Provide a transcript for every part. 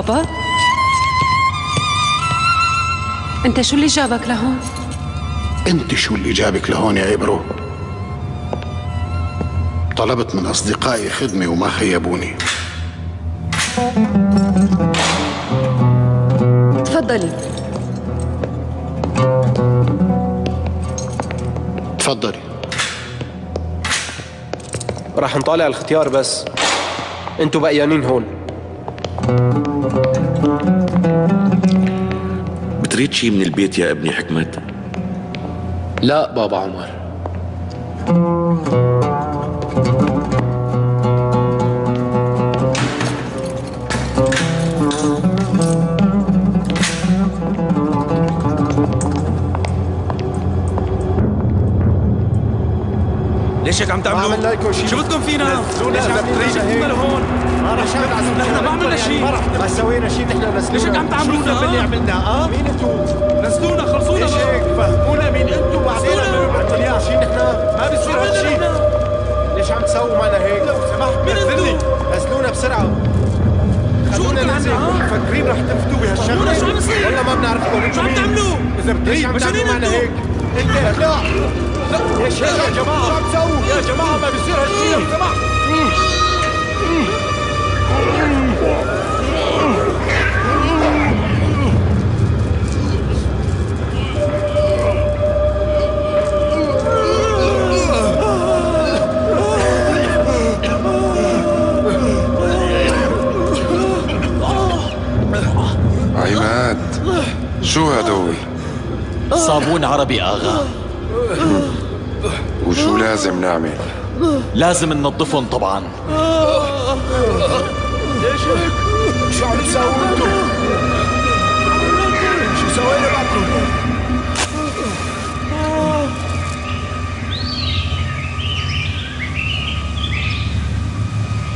بابا؟ أنت شو اللي جابك لهون؟ أنت شو اللي جابك لهون يا إبرو؟ طلبت من أصدقائي خدمة وما خيبوني. تفضلي. تفضلي. راح نطالع الختيار بس. أنتوا بقيانين هون. بتريد شي من البيت يا ابني حكمت لا بابا عمر ليش هيك عم تعملوا؟ شو بدكم فينا؟ ليش عم عم هون؟ نحن ما عملنا شيء. ما سوينا شيء نحن نزلونا ليش عم تعملونا، شو الذنب اللي ها؟ عملناه آه مين أنتوا؟ نزلونا خلصونا ليش. هيك فهمونا مين أنتوا بعدين. عملنا شيء نحن ما بيصير هالشيء. ليش عم تسووا معنا هيك؟ لو سمحت مين نزلني؟ نزلونا بسرعة شو خلونا ننزل؟ مفكرين رح تنفتوا بهالشغلة فهمونا شو عم يصير؟ والله ما بنعرفكم أنتوا شو عم؟ تعملوا؟ إذا ليش عم تعملوا معنا؟ هيك؟ إنت لا لا ليش هيك يا جماعة؟ شو عم تسووا؟ يا جماعة ما بيصير هالشيء لو سمحت شو هدول؟ صابون عربي آغا. وشو لازم نعمل؟ لازم ننظفهم طبعا. ليش هيك؟ شو عم تسووا أنتوا؟ شو سوينا معكم؟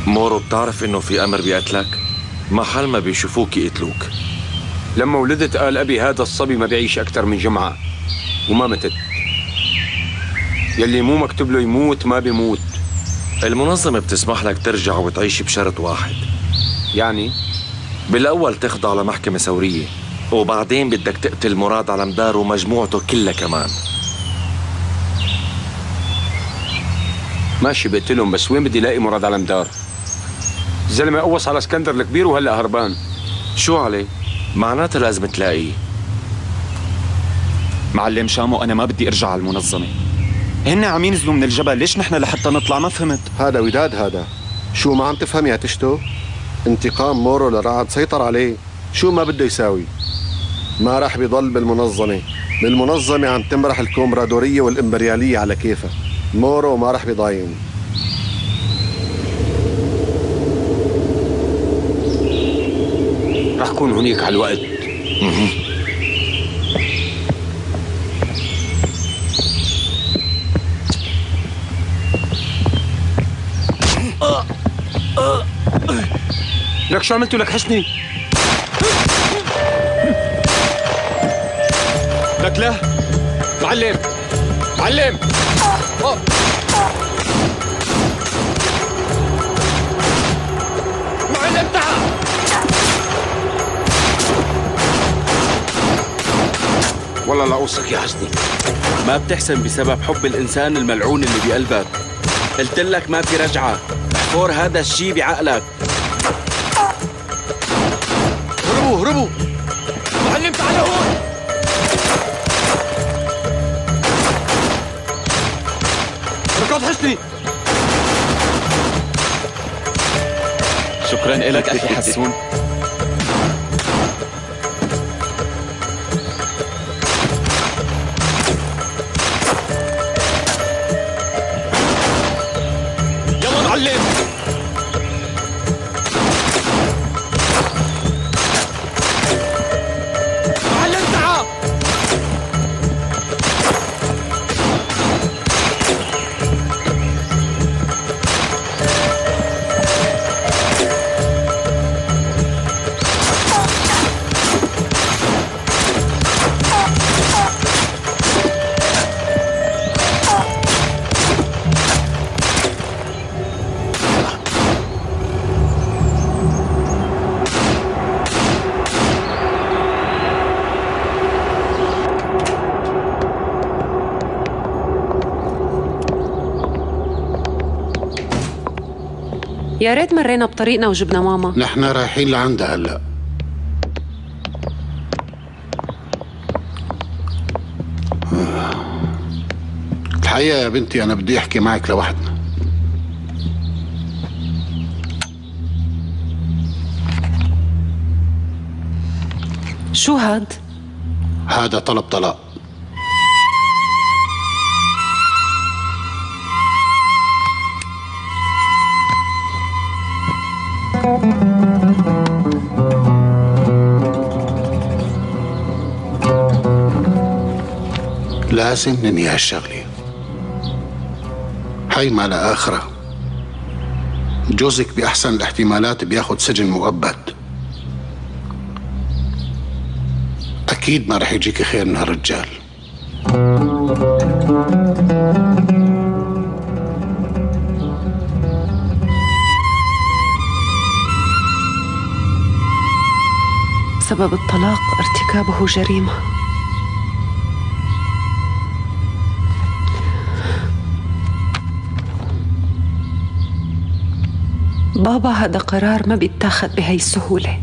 مورو بتعرف إنه في أمر بيقتلك محل ما بيشوفوك يقتلوك لما ولدت قال أبي هذا الصبي ما بيعيش أكثر من جمعة وما متت يلي مو مكتوب له يموت ما بيموت المنظمة بتسمح لك ترجع وتعيش بشرط واحد يعني؟ بالأول تخضع لمحكمة ثورية وبعدين بدك تقتل مراد على مدار ومجموعته كلها كمان. ماشي بقتلهم بس وين بدي الاقي مراد على مدار؟ الزلمة قوص على اسكندر الكبير وهلا هربان. شو عليه؟ معناتها لازم تلاقيه. معلم شامو أنا ما بدي أرجع على المنظمة. هن عم ينزلوا من الجبل ليش نحن لحتى نطلع؟ ما فهمت. هذا وداد هذا. شو ما عم تفهم يا تشتو؟ انتقام مورو لرعد سيطر عليه. شو ما بده يساوي؟ ما راح بيضل بالمنظمة. بالمنظمة عم تمرح الكومرادورية والإمبريالية على كيفها. مورو ما راح بيضاين رح كون هنيك على الوقت. لك شو عملتوا لك حسني؟ لك لا. معلم. معلم. معلم تعال. والله لا اوصك يا حسني ما بتحسن بسبب حب الإنسان الملعون اللي بقلبك. قلت لك ما في رجعة. احفر هذا الشي بعقلك. هربوا هربوا معلم تعال هون. ركض حسني. شكرا لك أخي حسون. يا ريت مرينا بطريقنا وجبنا ماما. نحن رايحين لعندها هلا. الحقيقة يا بنتي أنا بدي أحكي معك لوحدنا. شو هاد؟ هذا طلب طلاق. لازم ننهي هالشغلة. هي ما لا آخرة. جوزك بأحسن الاحتمالات بياخد سجن مؤبد. أكيد ما رح يجيك خير من هالرجال. سبب الطلاق ارتكابه جريمة. بابا هذا قرار ما بيتاخد بهي السهولة.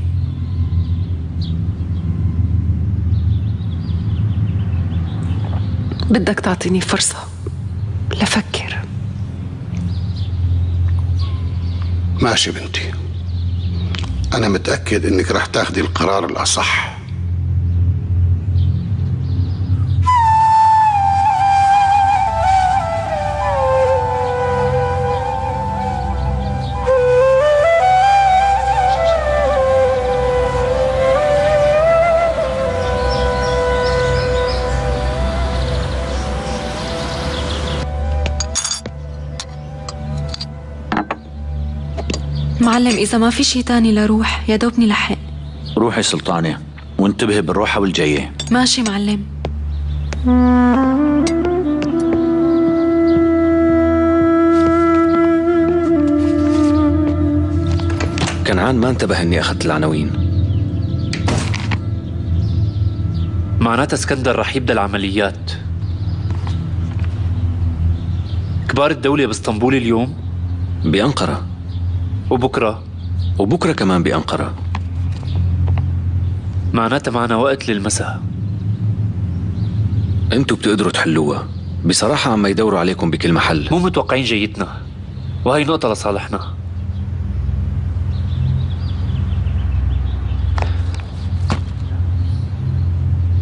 بدك تعطيني فرصة لفكر. ماشي بنتي. أنا متأكد إنك رح تاخدي القرار الأصح. معلم إذا ما في شي تاني لروح يا دوبني لحق روحي سلطانة وانتبهي بالروحة والجاية ماشي معلم. كنعان ما انتبه إني أخذت العناوين. معناتها اسكندر رح يبدا العمليات. كبار الدولة باسطنبول اليوم. بأنقرة. وبكرة. وبكرة كمان بأنقرة. معناتها معنا وقت للمساء. أنتوا بتقدروا تحلوها. بصراحة عم يدوروا عليكم بكل محل. مو متوقعين جيتنا وهي نقطة لصالحنا.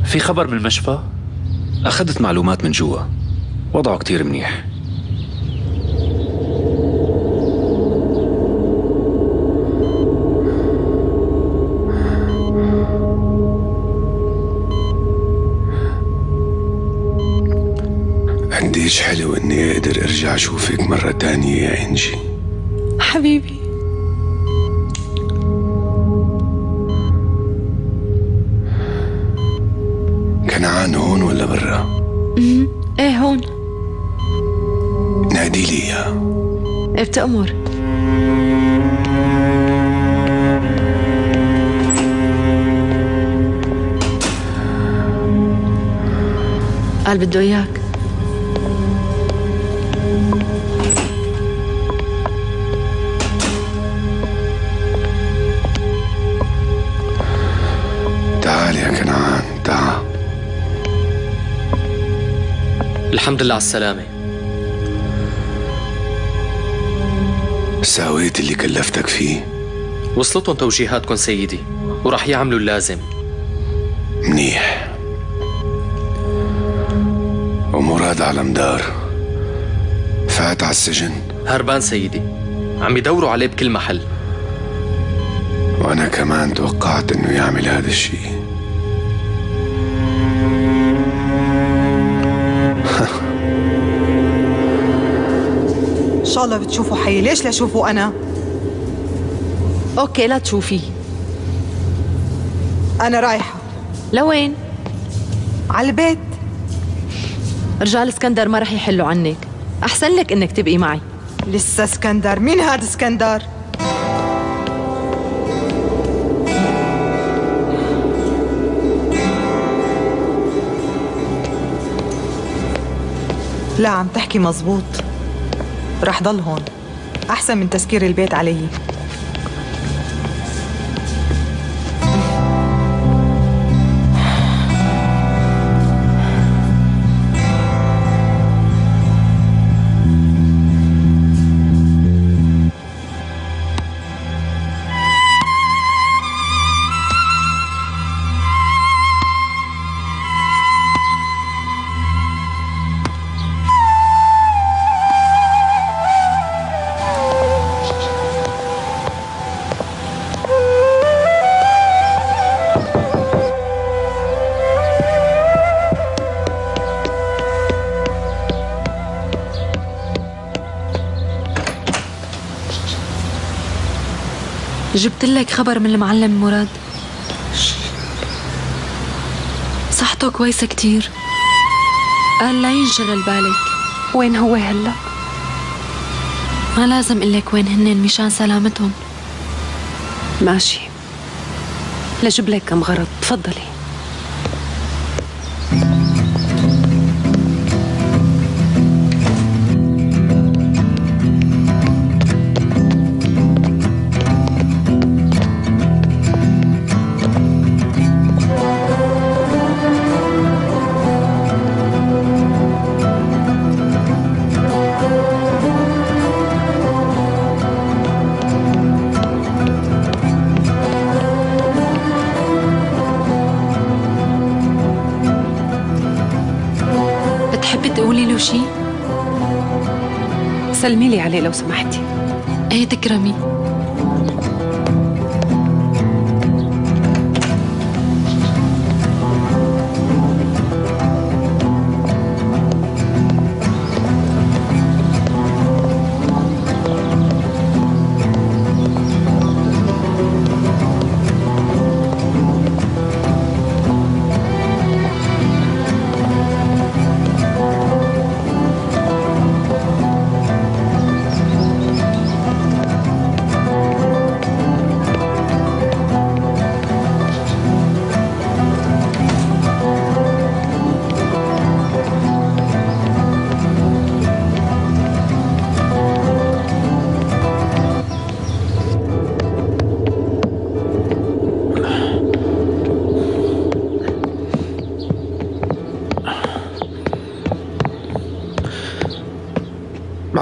في خبر من المشفى؟ أخذت معلومات من جوا. وضعه كتير منيح. قديش حلو إني أقدر أرجع أشوفك مرة تانية يا إنجي. حبيبي. كنعان هون ولا برا؟ إيه هون. اهدي لي إياه. إيه بتأمر. قال بده إياك. الحمد لله على السلامة. ساويت اللي كلفتك فيه؟ وصلتهم توجيهاتكم سيدي ورح يعملوا اللازم. منيح. ومراد على مدار. فات على السجن؟ هربان سيدي عم يدوروا عليه بكل محل. وأنا كمان توقعت إنه يعمل هذا الشيء. شاء الله بتشوفوا حي. ليش لا أشوفه أنا؟ okay لا تشوفيه أنا رايحة. لوين؟ على البيت. رجال اسكندر ما رح يحلوا عنك. أحسن لك إنك تبقي معي. لسه اسكندر. مين هذا اسكندر؟ لا عم تحكي مزبوط. رح ضل هون. أحسن من تسكير البيت علي. جبت لك خبر من المعلم مراد؟ صحته كويسة كتير. قال لا ينشغل بالك. وين هو هلا؟ ما لازم أقول لك وين هنن مشان سلامتهم. ماشي. لجيب لك كم غرض تفضلي. بتحبي تقولي له شي؟ سلمي لي عليه لو سمحتي إيه تكرمي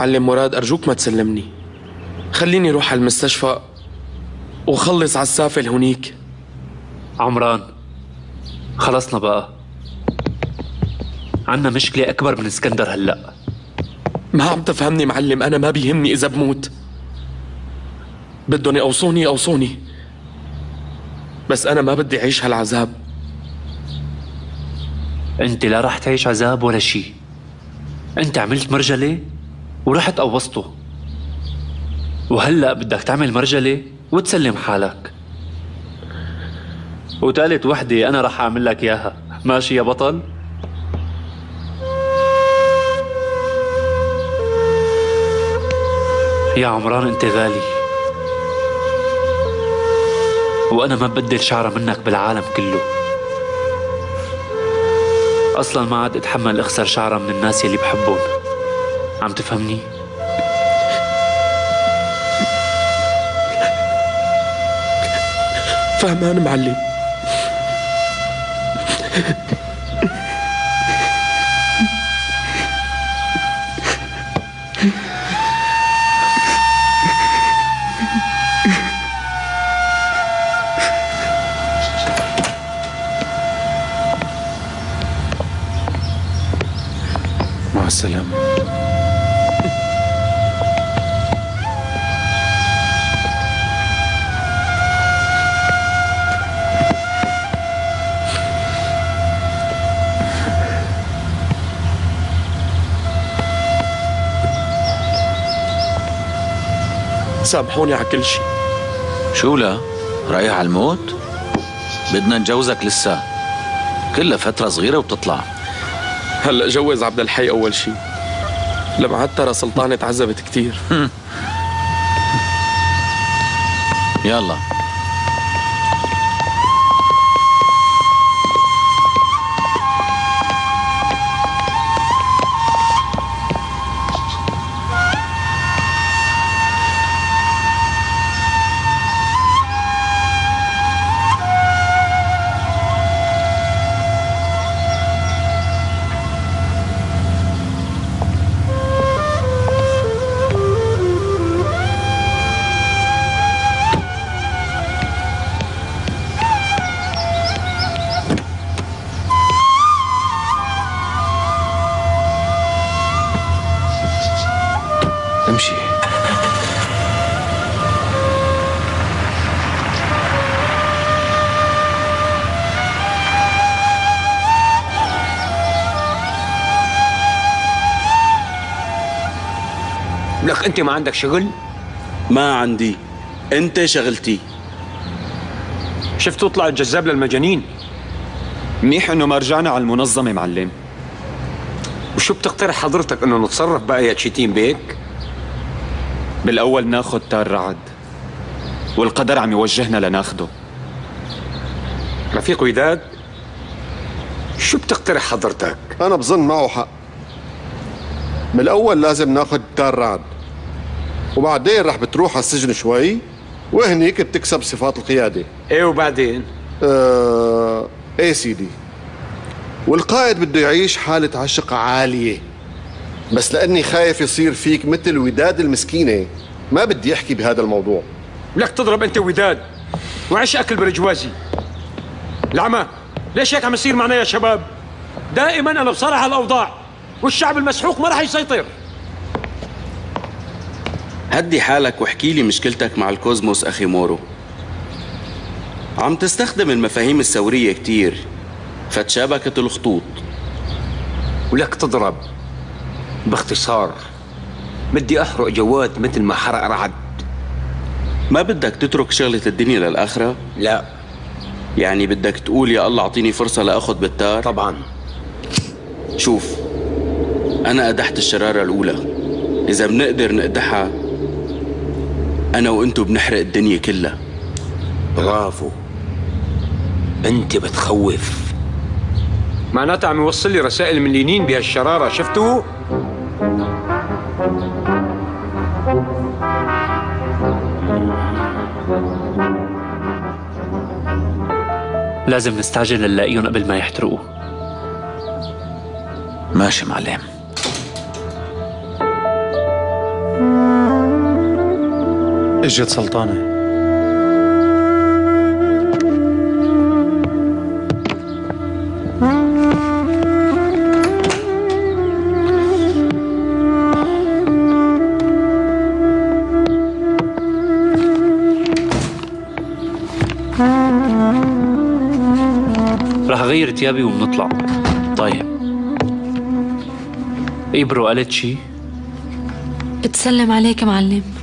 معلم مراد أرجوك ما تسلمني. خليني روح على المستشفى وخلص على السافل هونيك عمران خلصنا بقى. عنا مشكلة أكبر من اسكندر هلأ. ما عم تفهمني معلم أنا ما بيهمني إذا بموت. بدهم يقوصوني يقوصوني. بس أنا ما بدي أعيش هالعذاب. أنت لا رح تعيش عذاب ولا شي. أنت عملت مرجلة؟ ورحت قوصته. وهلأ بدك تعمل مرجلة وتسلم حالك. وتالت وحدة أنا رح أعمل لك إياها. ماشي يا بطل؟ يا عمران أنت غالي. وأنا ما ببدل شعرة منك بالعالم كله. أصلا ما عاد أتحمل أخسر شعرة من الناس يلي بحبهم. عم تفهمني؟ فهمان معلم. سامحوني على كل شيء. شو لا؟ رايح على الموت؟ بدنا نجوزك لسه. كلها فترة صغيرة وبتطلع. هلا جوز عبد الحي أول شيء. لما عاد ترى سلطانة تعذبت كثير يلا. لك انت ما عندك شغل؟ ما عندي. انت شغلتي. شفت تطلع الجذاب للمجانين. منيح إنه ما رجعنا على المنظمة معلم. وشو بتقترح حضرتك إنه نتصرف بقى يا تشيتين بيك بالأول ناخد تار رعد والقدر عم يوجهنا لناخده. رفيق وداد شو بتقترح حضرتك؟ أنا بظن معه حق. من الأول لازم ناخد تار رعد وبعدين رح بتروح على السجن شوي وهنيك بتكسب صفات القيادة. إيه وبعدين؟ آه إيه سيدي والقائد بده يعيش حالة عشق عالية بس لأني خايف يصير فيك مثل وداد المسكينة. ما بدي أحكي بهذا الموضوع. لك تضرب أنت وداد وعيش أكل برجوازي. العمى ليش هيك عم يصير معنا يا شباب؟ دائما أنا بصارع على الاوضاع والشعب المسحوق ما راح يسيطر. هدي حالك واحكي لي مشكلتك مع الكوزموس أخي مورو. عم تستخدم المفاهيم الثورية كتير فتشابكت الخطوط. ولك تضرب. باختصار بدي أحرق جواد مثل ما حرق رعد. ما بدك تترك شغلة الدنيا للآخرة؟ لا. يعني بدك تقول يا الله أعطيني فرصة لأخذ بالتار؟ طبعا. شوف أنا أدحت الشرارة الأولى. إذا بنقدر نقدحها أنا وأنتو بنحرق الدنيا كلها. برافو أنت بتخوف. معناتها عم يوصل لي رسائل من لينين بهالشرارة شفتوا؟ لازم نستعجل نلاقيهم قبل ما يحترقوا. ماشي معلم. اجت سلطانة؟ رح اغير ثيابي وبنطلع طيب. إبرو قالت شي؟ بتسلم عليك معلم.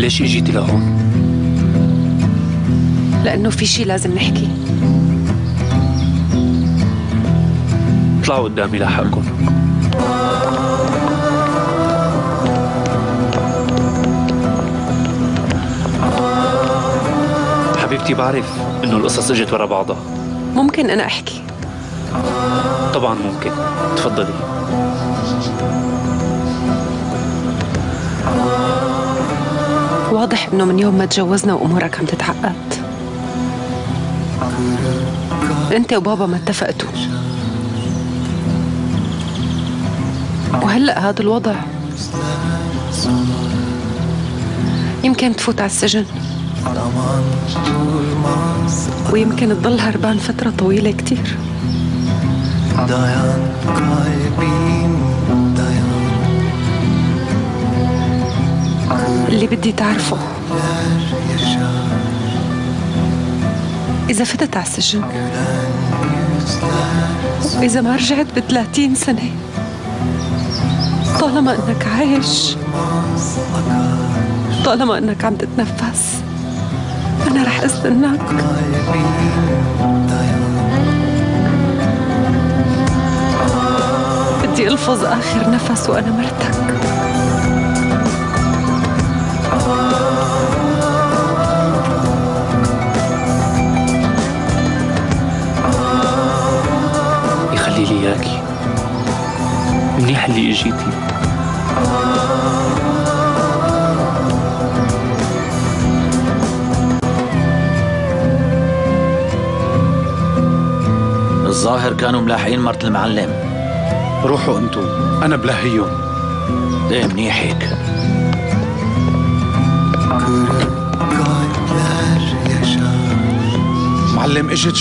ليش اجيتي لهون؟ لأنه في شي لازم نحكي. اطلعوا قدامي لاحقكم حبيبتي بعرف إنه القصص إجت ورا بعضها. ممكن أنا أحكي؟ طبعا ممكن. تفضلي. واضح إنه من يوم ما تجوزنا وأمورك عم تتعقد أنت وبابا ما اتفقتوا. وهلأ هذا الوضع؟ يمكن تفوت على السجن. ويمكن تضل هربان فترة طويلة كتير. اللي بدي تعرفه. إذا فتت على السجن وإذا ما رجعت بثلاثين سنة طالما إنك عايش طالما إنك عم تتنفس أنا رح أستناك. بدي ألفظ آخر نفس وأنا مرتك. اللي اجيتي. الظاهر كانوا ملاحقين مرت المعلم. روحوا أنتم. أنا بلهيهم إيه منيح هيك. معلم اجت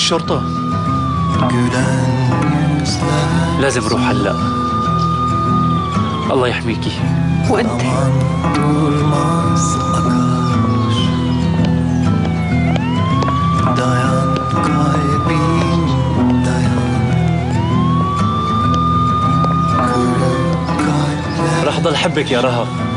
yüzler لازم روح هلا. الله يحميكي. وأنت. رح ضل حبك يا رهف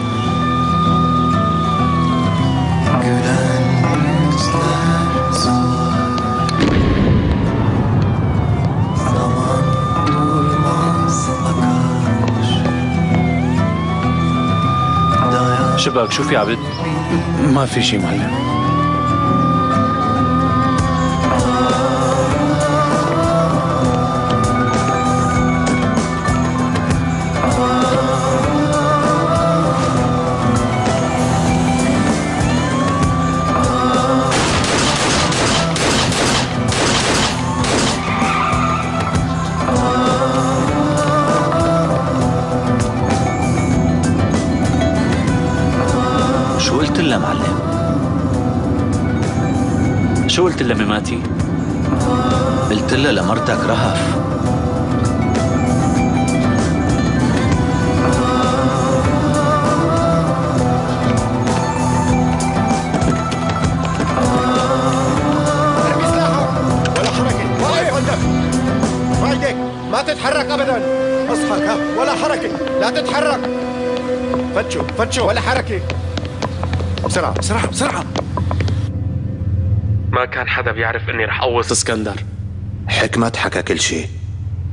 شبك شو في عبد؟ ما في شي معلم. شو قلت لها لمرتك رهف. ارمي سلاحك ولا حركة واقف عندك ما تتحرك ابدا. اصحك ها ولا حركة. لا تتحرك. فتشوا فتشوا ولا حركة. بسرعة بسرعة بسرعة. ما كان حدا بيعرف إني رح قوص اسكندر. حكمت حكى كل شيء.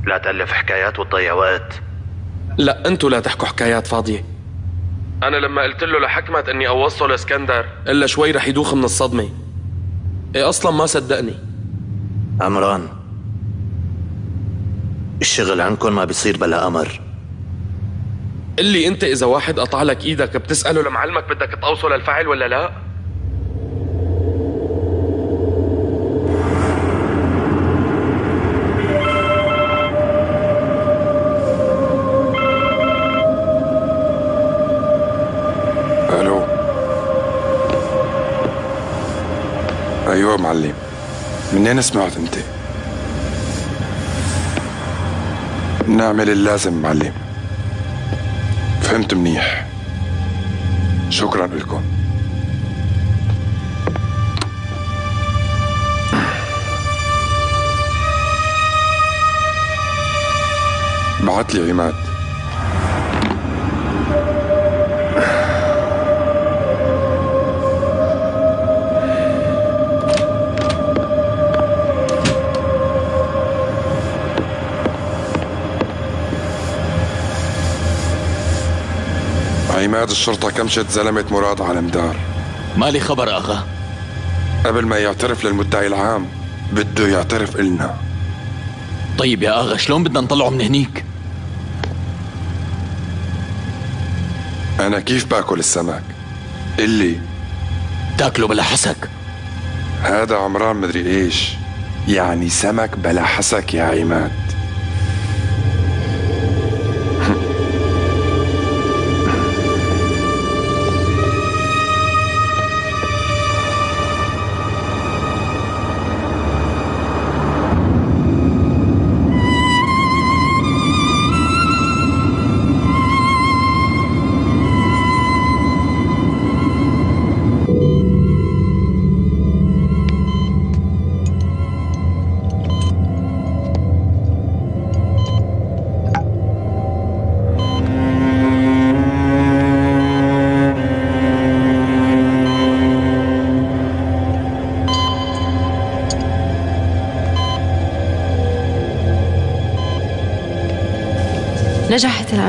لا تألف حكايات وتضيع وقت. لا أنتوا لا تحكوا حكايات فاضية. أنا لما قلت له لحكمت إني قوصته لاسكندر. إلا شوي رح يدوخ من الصدمة. إيه أصلا ما صدقني. عمران الشغل عندكم ما بيصير بلا أمر. اللي أنت إذا واحد قطع لك إيدك بتسأله لمعلمك بدك تقوصه للفعل ولا لا؟ أيوه معلم. منين سمعت أنت. نعمل اللازم معلم. فهمت منيح. شكرا لكم. بعت لي عماد. عماد الشرطة كمشت زلمة مراد على مدار. مالي خبر أغا قبل ما يعترف للمدعي العام بده يعترف إلنا. طيب يا أغا شلون بدنا نطلعه من هنيك؟ أنا كيف باكل السمك؟ اللي تاكله بلا حسك. هذا عمران مدري إيش. يعني سمك بلا حسك يا عماد.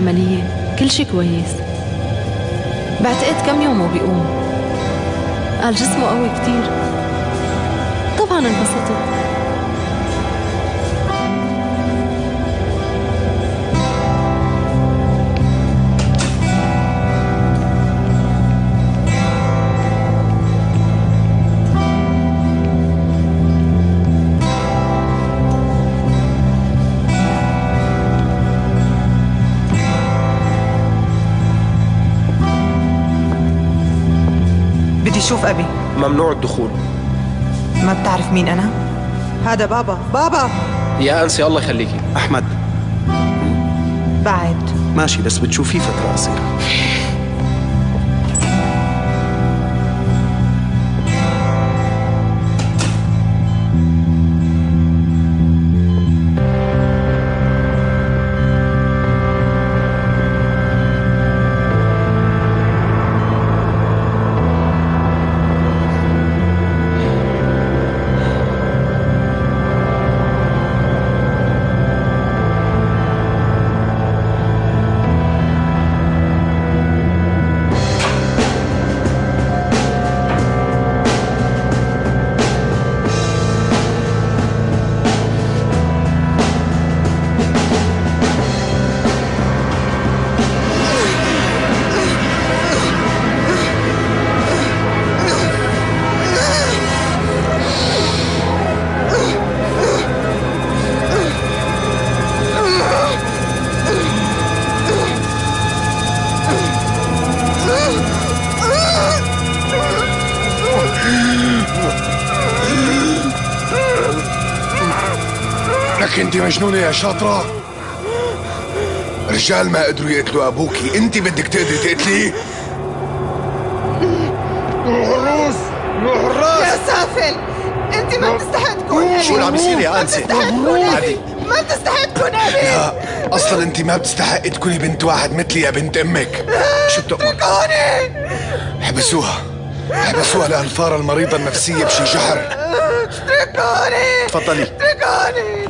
العملية كل شي كويس. بعتقد كم يوم وبيقوم. قال جسمه قوي كتير. طبعا انبسطت. بدي أشوف أبي. ممنوع الدخول. ما بتعرف مين أنا؟ هذا بابا. بابا! يا أنسي الله يخليكي. أحمد. بعد. ماشي بس بتشوفيه فترة قصيرة. مجنونة يا شاطرة. رجال ما قدروا يقتلوا ابوكي أنت بدك تقدري تقتليه حراس حراس يا سافل أنت ما بتستحق تكون شو اللي عم يصير يا أنسة؟ ما بتستحق تكون بتستحق ابي لا أصلا أنت ما بتستحقي تكوني بنت واحد مثلي يا بنت أمك. شو اتركوني حبسوها حبسوها لهالفارة المريضة النفسية بشي جحر. اتركوني تفضلي. اتركوني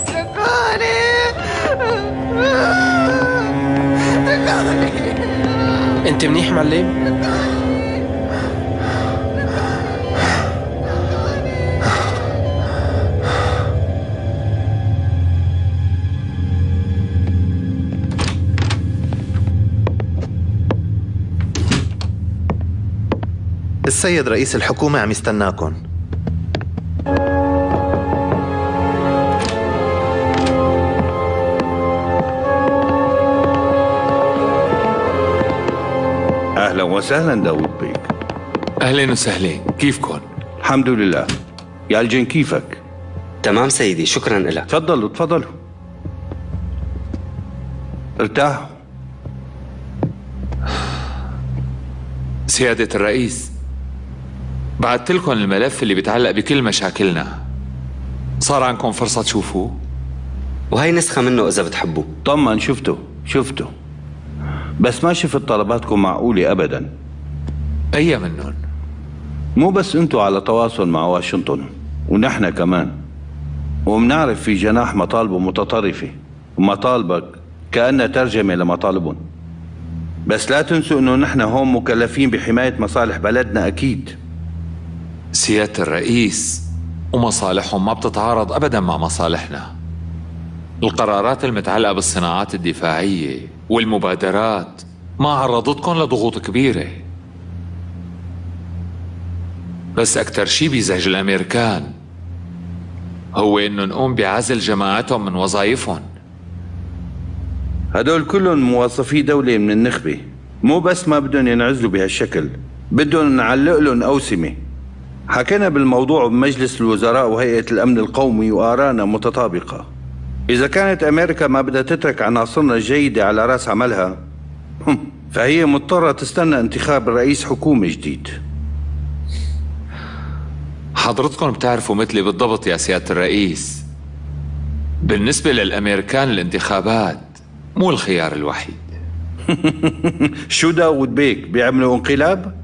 أنت منيح معلم؟ السيد رئيس الحكومة عم يستناكم وسهلا داود بيك. اهلين وسهلين كيفكم الحمد لله. يا الجن كيفك؟ تمام سيدي شكرا لك. تفضلوا تفضلوا. ارتاحوا. سيادة الرئيس بعثت لكم الملف اللي بيتعلق بكل مشاكلنا. صار عندكم فرصة تشوفوه؟ وهي نسخة منه إذا بتحبوا طمن شفته شفته. بس ما شفت طلباتكم معقولة أبدا. أي منهم؟ مو بس أنتوا على تواصل مع واشنطن ونحن كمان. ومنعرف في جناح مطالبه متطرفة ومطالبك كأنها ترجمة لمطالبهم. بس لا تنسوا إنه نحن هون مكلفين بحماية مصالح بلدنا أكيد. سيادة الرئيس ومصالحهم ما بتتعارض أبدا مع مصالحنا. القرارات المتعلقة بالصناعات الدفاعية والمبادرات ما عرضتكم لضغوط كبيرة. بس أكتر شي بيزعج الأمريكان هو إنه نقوم بعزل جماعتهم من وظائفهم. هدول كلهم موظفي دولة من النخبة. مو بس ما بدهم ينعزلوا بهالشكل بدهم نعلق لهم أوسمة. حكينا بالموضوع بمجلس الوزراء وهيئة الأمن القومي وآرانا متطابقة. إذا كانت أمريكا ما بدها تترك عناصرنا الجيدة على رأس عملها فهي مضطرة تستنى انتخاب رئيس حكومة جديد. حضرتكم بتعرفوا مثلي بالضبط يا سيادة الرئيس. بالنسبة للأمريكان الانتخابات مو الخيار الوحيد. شو داود بيك بيعملوا انقلاب؟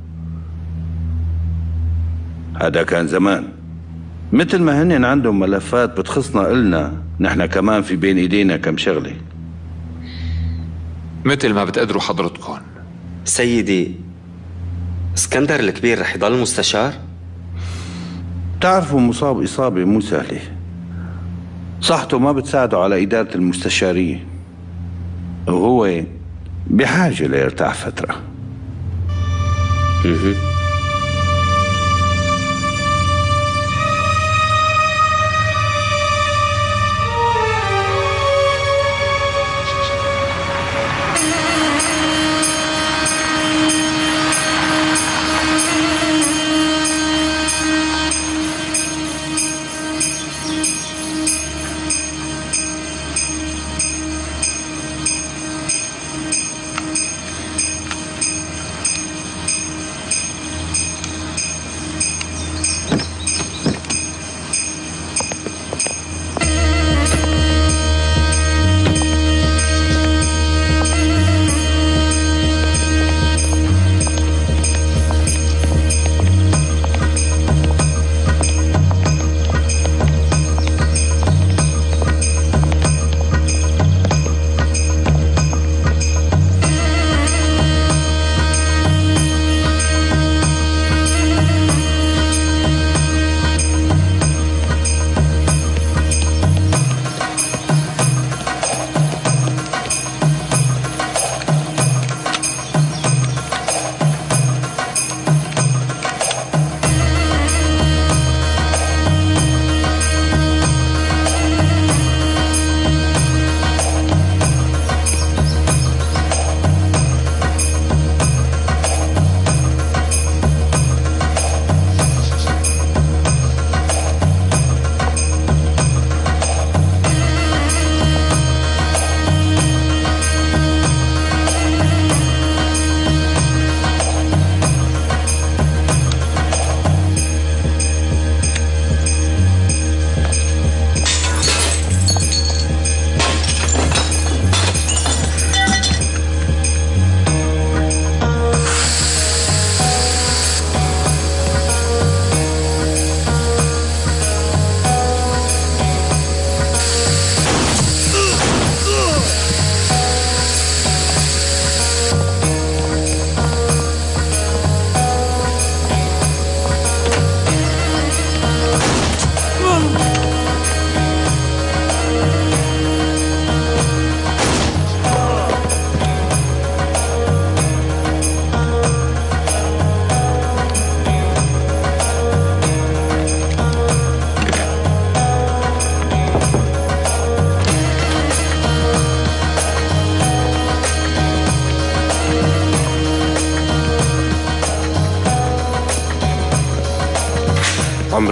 هذا كان زمان. مثل ما هن عندهم ملفات بتخصنا إلنا نحن كمان في بين إيدينا كم شغلة. مثل ما بتقدروا حضرتكم. سيدي اسكندر الكبير رح يضل مستشار؟ بتعرفوا مصاب إصابة مو سهلة. صحته ما بتساعده على إدارة المستشارية. وهو بحاجة ليرتاح فترة.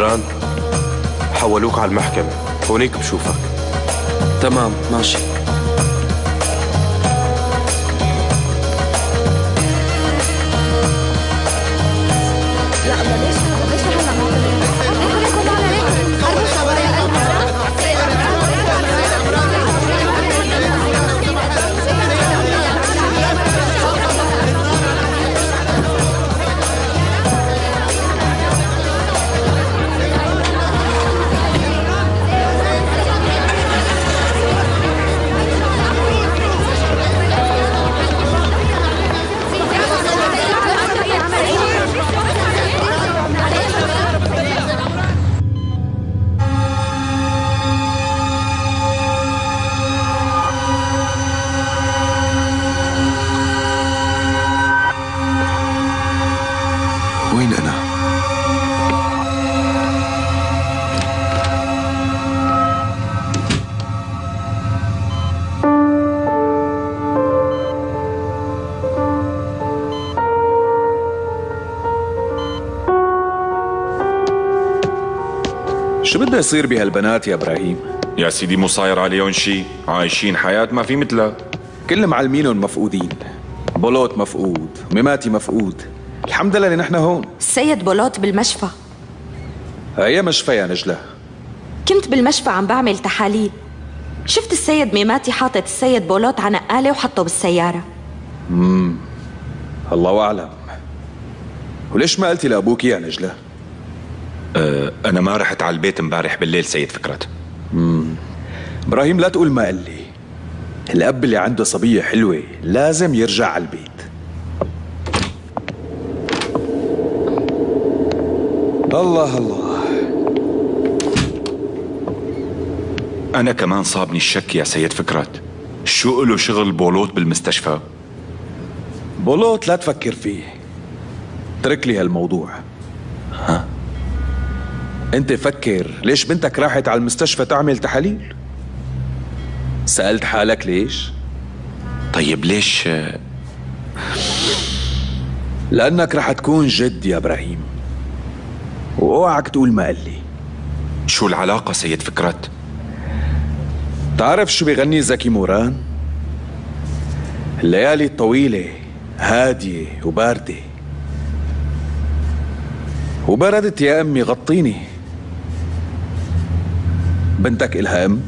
عمران حولوك على المحكمة هونيك بشوفك. تمام ماشي. بده يصير بهالبنات يا إبراهيم؟ يا سيدي مو صاير عليهم شيء عايشين حياة ما في مثلها. كل معلمينهم مفقودين. بولوت مفقود. ميماتي مفقود. الحمد لله اللي نحن هون. السيد بولوت بالمشفى. هي مشفى يا نجلة. كنت بالمشفى عم بعمل تحاليل. شفت السيد ميماتي حاطط السيد بولوت على نقالة وحطه بالسيارة. امم الله أعلم. وليش ما قلتي لأبوك يا نجلة؟ أه أنا ما رحت على البيت امبارح بالليل سيد فكرت امم إبراهيم لا تقول ما قال لي. الأب اللي عنده صبية حلوة لازم يرجع على البيت. الله الله. أنا كمان صابني الشك يا سيد فكرت شو له شغل بولوت بالمستشفى؟ بولوت لا تفكر فيه. اترك لي هالموضوع. ها؟ أنت فكر ليش بنتك راحت على المستشفى تعمل تحاليل؟ سألت حالك ليش؟ طيب ليش؟ لأنك رح تكون جد يا إبراهيم. وأوعك تقول ما قال لي. شو العلاقة سيد فكرت؟ تعرف شو بيغني زكي موران؟ الليالي الطويلة هادية وباردة. وبردت يا أمي غطيني. بنتك إلها أم؟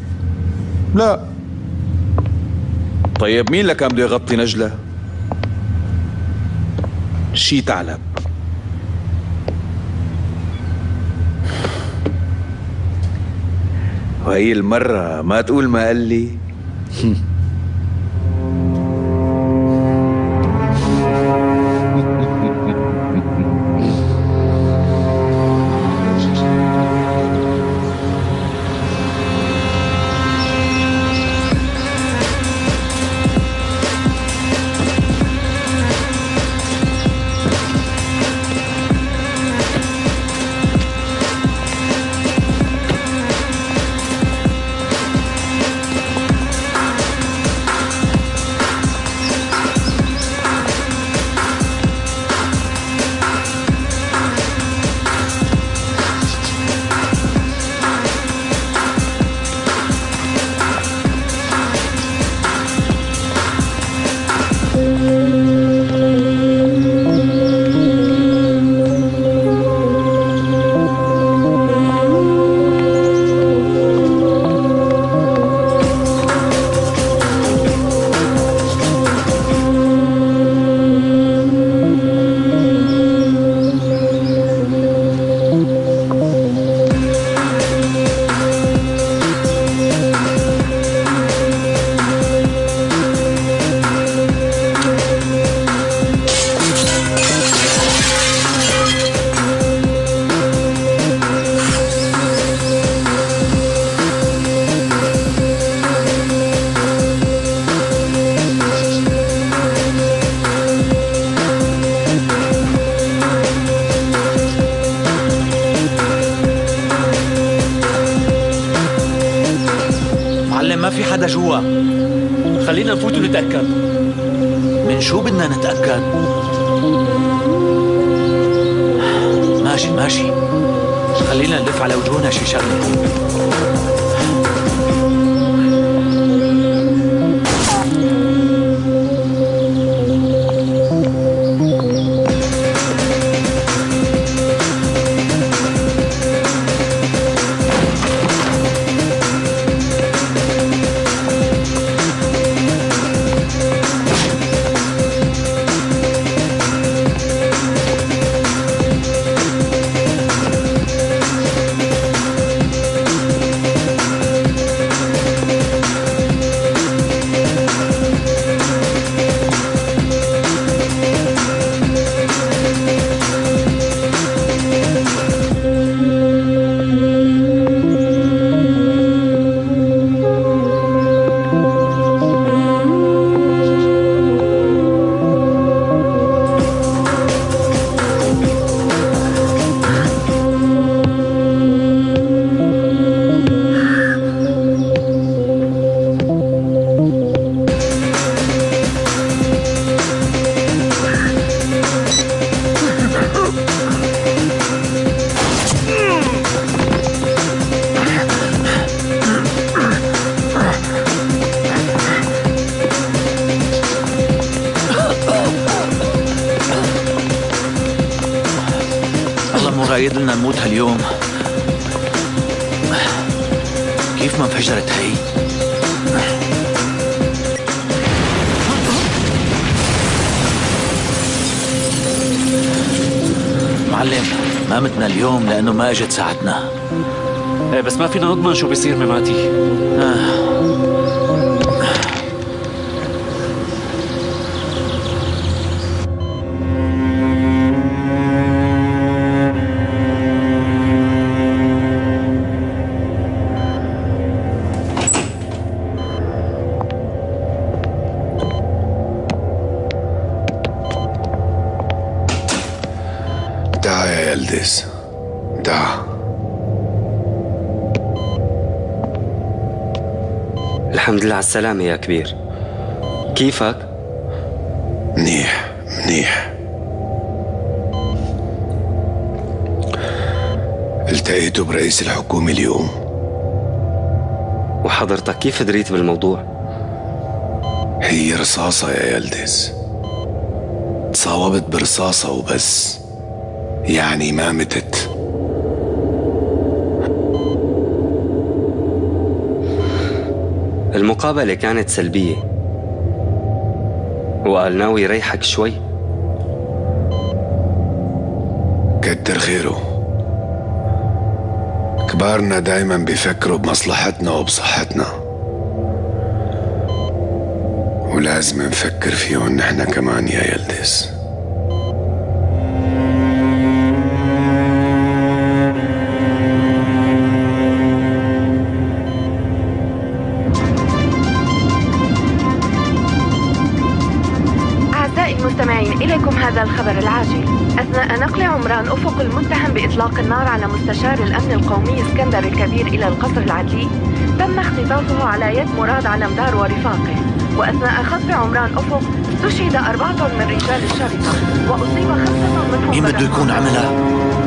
لا طيب مين لك كان بده يغطي نجلة؟ شي ثعلب وهي المرة ما تقول ما قال لي كيف ما انفجرت هي؟ معلم ما متنا اليوم لأنه ما إجت ساعتنا. إيه بس ما فينا نضمن شو بيصير مماتي آه. السلامة يا كبير. كيفك؟ منيح منيح. التقيت برئيس الحكومة اليوم. وحضرتك كيف دريت بالموضوع؟ هي رصاصة يا يلدز تصاوبت برصاصة وبس. يعني ما متت. المقابلة كانت سلبية. وقال ناوي يريحك شوي. كتر خيره. كبارنا دايما بيفكروا بمصلحتنا وبصحتنا. ولازم نفكر فيهم نحن كمان يا يلدز عمران أفق المتهم بإطلاق النار على مستشار الأمن القومي إسكندر الكبير إلى القصر العدلي تم اختطافه على يد مراد علمدار ورفاقه وأثناء خطف عمران أفق استشهد أربعة من رجال الشرطة وأصيب خمسة منهم بده يكون عملها؟